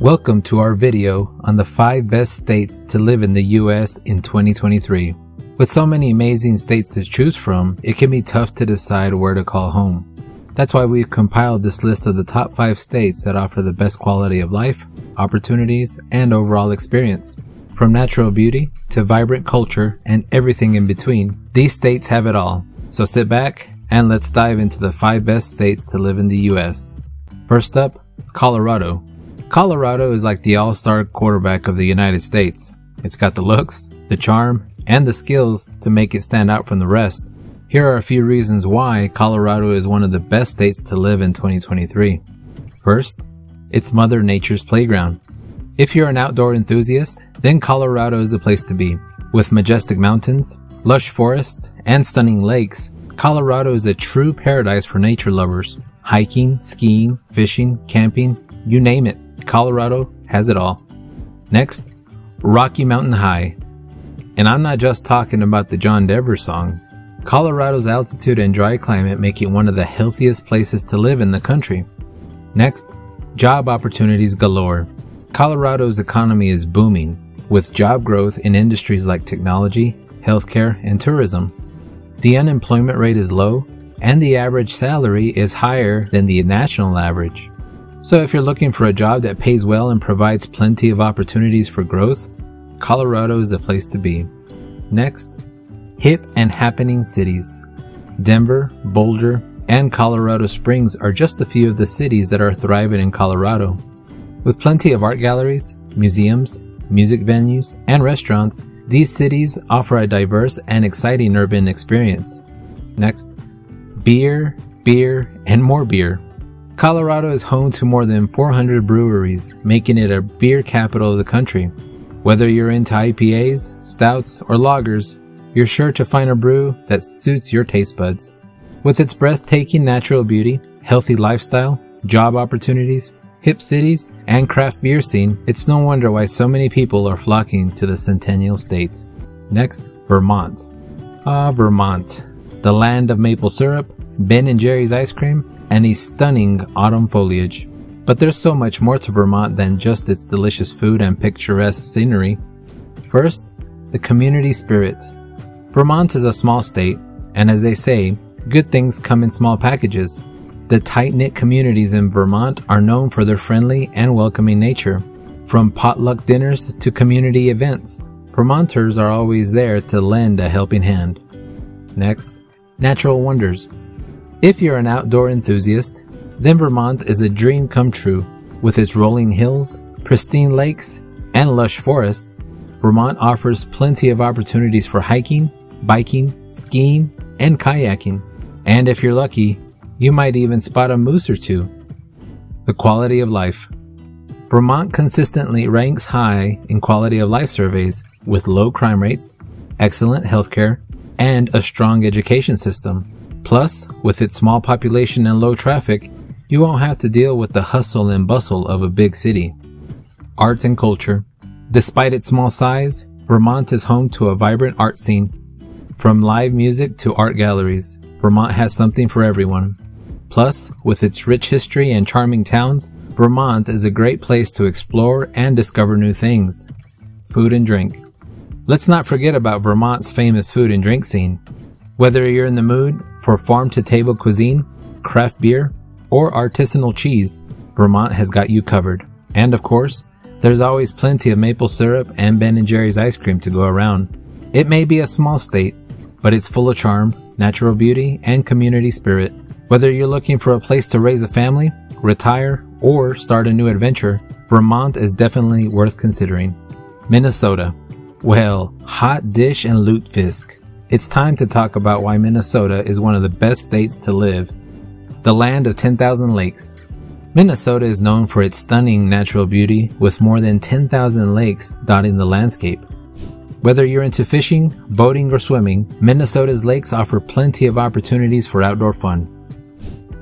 Welcome to our video on the 5 best states to live in the US in 2023. With so many amazing states to choose from, it can be tough to decide where to call home. That's why we've compiled this list of the top 5 states that offer the best quality of life, opportunities, and overall experience. From natural beauty to vibrant culture and everything in between, these states have it all. So sit back and let's dive into the 5 best states to live in the US. First up, Colorado. Colorado is like the all-star quarterback of the United States. It's got the looks, the charm, and the skills to make it stand out from the rest. Here are a few reasons why Colorado is one of the best states to live in 2023. First, it's Mother Nature's playground. If you're an outdoor enthusiast, then Colorado is the place to be. With majestic mountains, lush forests, and stunning lakes, Colorado is a true paradise for nature lovers. Hiking, skiing, fishing, camping, you name it. Colorado has it all. Next, Rocky Mountain High. And I'm not just talking about the John Denver song. Colorado's altitude and dry climate make it one of the healthiest places to live in the country. Next, job opportunities galore. Colorado's economy is booming, with job growth in industries like technology, healthcare, and tourism. The unemployment rate is low, and the average salary is higher than the national average. So if you're looking for a job that pays well and provides plenty of opportunities for growth, Colorado is the place to be. Next, hip and happening cities. Denver, Boulder, and Colorado Springs are just a few of the cities that are thriving in Colorado. With plenty of art galleries, museums, music venues, and restaurants, these cities offer a diverse and exciting urban experience. Next, beer, beer, and more beer. Colorado is home to more than 400 breweries, making it a beer capital of the country. Whether you're into IPAs, stouts, or lagers, you're sure to find a brew that suits your taste buds. With its breathtaking natural beauty, healthy lifestyle, job opportunities, hip cities, and craft beer scene, it's no wonder why so many people are flocking to the Centennial State. Next, Vermont. Ah, Vermont, the land of maple syrup, Ben and Jerry's ice cream, and a stunning autumn foliage. But there's so much more to Vermont than just its delicious food and picturesque scenery. First, the community spirit. Vermont is a small state, and as they say, good things come in small packages. The tight knit communities in Vermont are known for their friendly and welcoming nature. From potluck dinners to community events, Vermonters are always there to lend a helping hand. Next, natural wonders. If you're an outdoor enthusiast, then Vermont is a dream come true. With its rolling hills, pristine lakes, and lush forests, Vermont offers plenty of opportunities for hiking, biking, skiing, and kayaking. And if you're lucky, you might even spot a moose or two. The quality of life. Vermont consistently ranks high in quality of life surveys with low crime rates, excellent healthcare, and a strong education system. Plus, with its small population and low traffic, you won't have to deal with the hustle and bustle of a big city. Arts and culture. Despite its small size, Vermont is home to a vibrant art scene. From live music to art galleries, Vermont has something for everyone. Plus, with its rich history and charming towns, Vermont is a great place to explore and discover new things. Food and drink. Let's not forget about Vermont's famous food and drink scene. Whether you're in the mood for farm to table cuisine, craft beer, or artisanal cheese, Vermont has got you covered. And of course, there's always plenty of maple syrup and Ben & Jerry's ice cream to go around. It may be a small state, but it's full of charm, natural beauty, and community spirit. Whether you're looking for a place to raise a family, retire, or start a new adventure, Vermont is definitely worth considering. Minnesota. Well, hot dish and lutefisk. It's time to talk about why Minnesota is one of the best states to live. The land of 10,000 lakes. Minnesota is known for its stunning natural beauty with more than 10,000 lakes dotting the landscape. Whether you're into fishing, boating, or swimming, Minnesota's lakes offer plenty of opportunities for outdoor fun.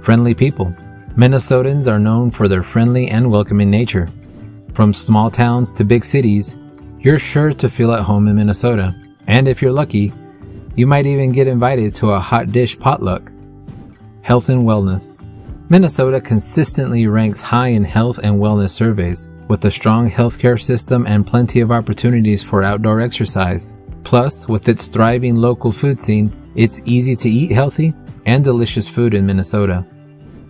Friendly people. Minnesotans are known for their friendly and welcoming nature. From small towns to big cities, you're sure to feel at home in Minnesota. And if you're lucky, you might even get invited to a hot dish potluck. Health and wellness. Minnesota consistently ranks high in health and wellness surveys. with a strong healthcare system and plenty of opportunities for outdoor exercise. Plus, with its thriving local food scene, it's easy to eat healthy and delicious food in Minnesota.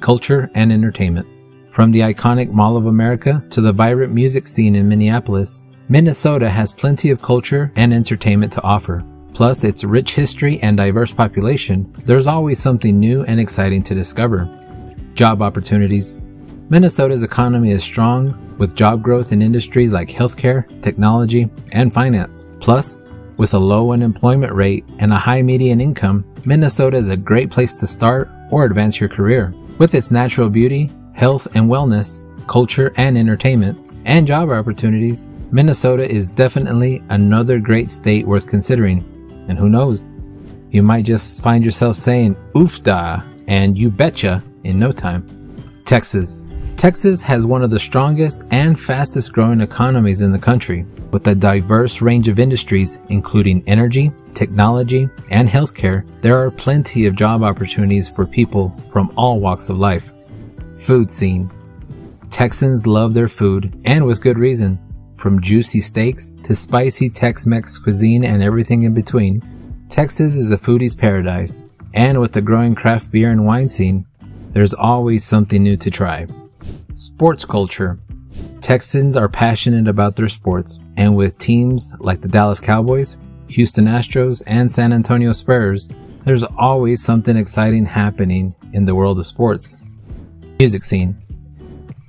Culture and entertainment. From the iconic Mall of America to the vibrant music scene in Minneapolis, Minnesota has plenty of culture and entertainment to offer. Plus its rich history and diverse population, there's always something new and exciting to discover. Job opportunities. Minnesota's economy is strong, with job growth in industries like healthcare, technology, and finance. Plus, with a low unemployment rate and a high median income, Minnesota is a great place to start or advance your career. With its natural beauty, health and wellness, culture and entertainment, and job opportunities, Minnesota is definitely another great state worth considering. And who knows, you might just find yourself saying oofda and you betcha in no time. Texas. Texas has one of the strongest and fastest growing economies in the country, with a diverse range of industries including energy, technology, and healthcare. There are plenty of job opportunities for people from all walks of life. Food scene. Texans love their food, and with good reason. From juicy steaks to spicy Tex-Mex cuisine and everything in between, Texas is a foodie's paradise. And with the growing craft beer and wine scene, there's always something new to try. Sports culture. Texans are passionate about their sports, and with teams like the Dallas Cowboys, Houston Astros, and San Antonio Spurs, there's always something exciting happening in the world of sports. Music scene.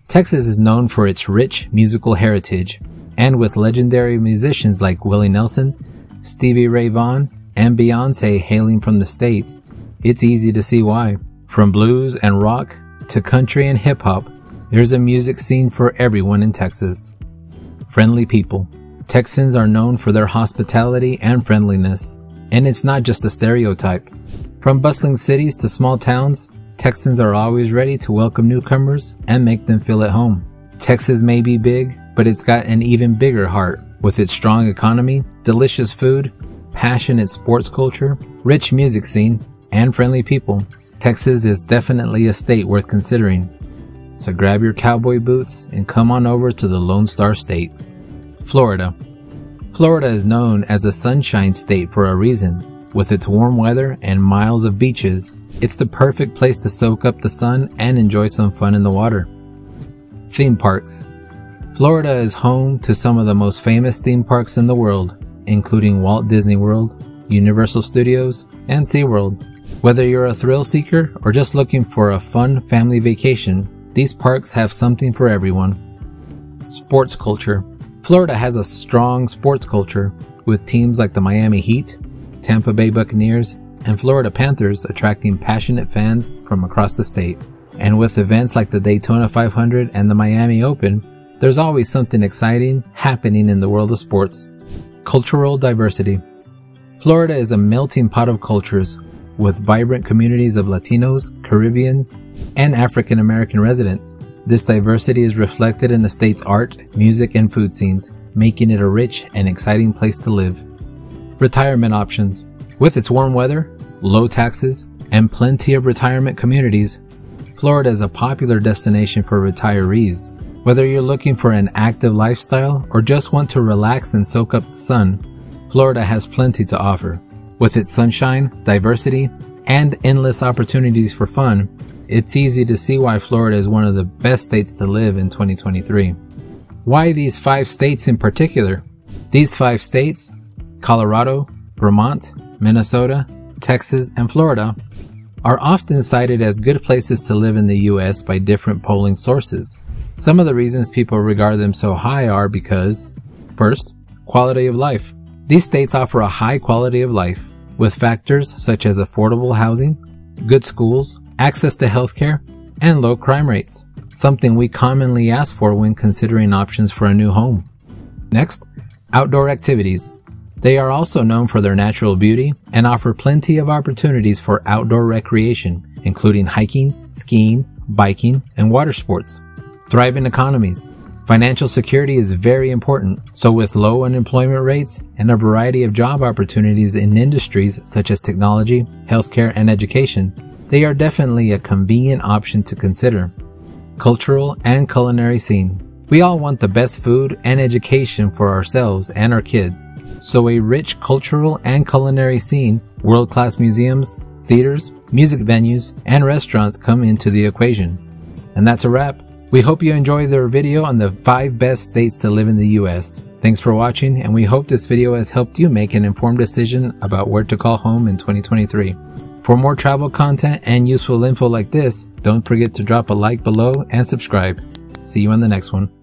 Texas is known for its rich musical heritage, and with legendary musicians like Willie Nelson, Stevie Ray Vaughan, and Beyonce hailing from the state, it's easy to see why. From blues and rock to country and hip hop, there's a music scene for everyone in Texas. Friendly people. Texans are known for their hospitality and friendliness, and it's not just a stereotype. From bustling cities to small towns, Texans are always ready to welcome newcomers and make them feel at home. Texas may be big, but it's got an even bigger heart. With its strong economy, delicious food, passionate sports culture, rich music scene, and friendly people, Texas is definitely a state worth considering. So grab your cowboy boots and come on over to the Lone Star State. Florida. Florida is known as the Sunshine State for a reason. With its warm weather and miles of beaches, it's the perfect place to soak up the sun and enjoy some fun in the water. Theme parks. Florida is home to some of the most famous theme parks in the world, including Walt Disney World, Universal Studios, and SeaWorld. Whether you're a thrill seeker or just looking for a fun family vacation, these parks have something for everyone. Sports culture. Florida has a strong sports culture with teams like the Miami Heat, Tampa Bay Buccaneers, and Florida Panthers attracting passionate fans from across the state. And with events like the Daytona 500 and the Miami Open, there's always something exciting happening in the world of sports. Cultural diversity. Florida is a melting pot of cultures with vibrant communities of Latinos, Caribbean, and African American residents. This diversity is reflected in the state's art, music, and food scenes, making it a rich and exciting place to live. Retirement options. With its warm weather, low taxes, and plenty of retirement communities, Florida is a popular destination for retirees. Whether you're looking for an active lifestyle or just want to relax and soak up the sun, Florida has plenty to offer. With its sunshine, diversity, and endless opportunities for fun, it's easy to see why Florida is one of the best states to live in 2023. Why these five states in particular? These five states, Colorado, Vermont, Minnesota, Texas, and Florida, are often cited as good places to live in the US by different polling sources. Some of the reasons people regard them so high are because, first, quality of life. These states offer a high quality of life with factors such as affordable housing, good schools, access to healthcare, and low crime rates, something we commonly ask for when considering options for a new home. Next, outdoor activities. They are also known for their natural beauty and offer plenty of opportunities for outdoor recreation, including hiking, skiing, biking, and water sports thriving economies. Financial security is very important, so with low unemployment rates and a variety of job opportunities in industries such as technology, healthcare, and education, they are definitely a convenient option to consider. Cultural and culinary scene. We all want the best food and education for ourselves and our kids. So a rich cultural and culinary scene, world-class museums, theaters, music venues, and restaurants come into the equation. And that's a wrap. We hope you enjoyed our video on the 5 best states to live in the US. Thanks for watching and we hope this video has helped you make an informed decision about where to call home in 2023. For more travel content and useful info like this, don't forget to drop a like below and subscribe. See you on the next one.